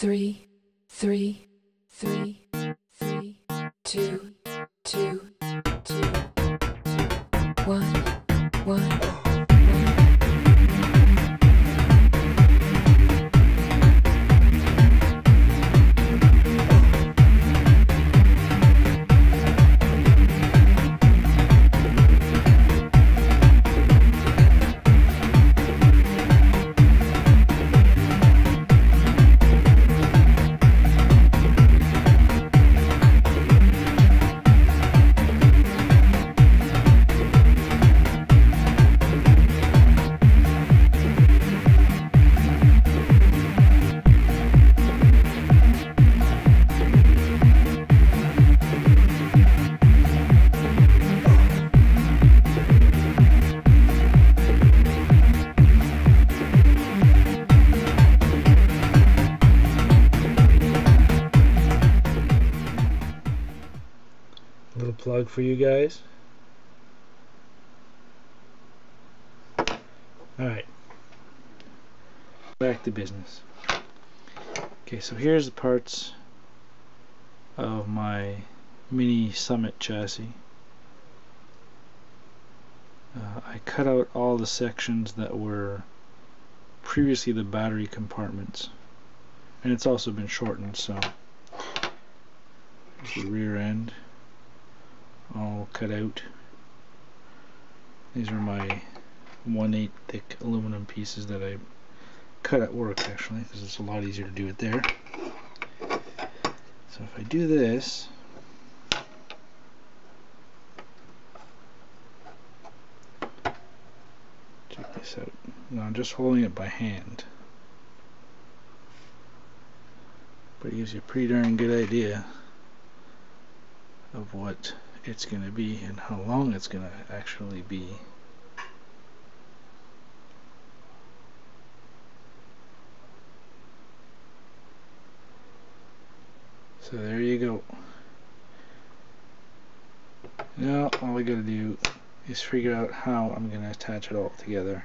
three, three, three, three, two, two, little plug for you guys. Alright. Back to business. Okay, so here's the parts of my mini Summit chassis. Uh, I cut out all the sections that were previously the battery compartments and it's also been shortened so the rear end cut out. These are my 1 8 thick aluminum pieces that I cut at work actually because it's a lot easier to do it there. So if I do this check this out. Now I'm just holding it by hand. But it gives you a pretty darn good idea of what it's going to be and how long it's going to actually be. So there you go. Now all I gotta do is figure out how I'm gonna attach it all together.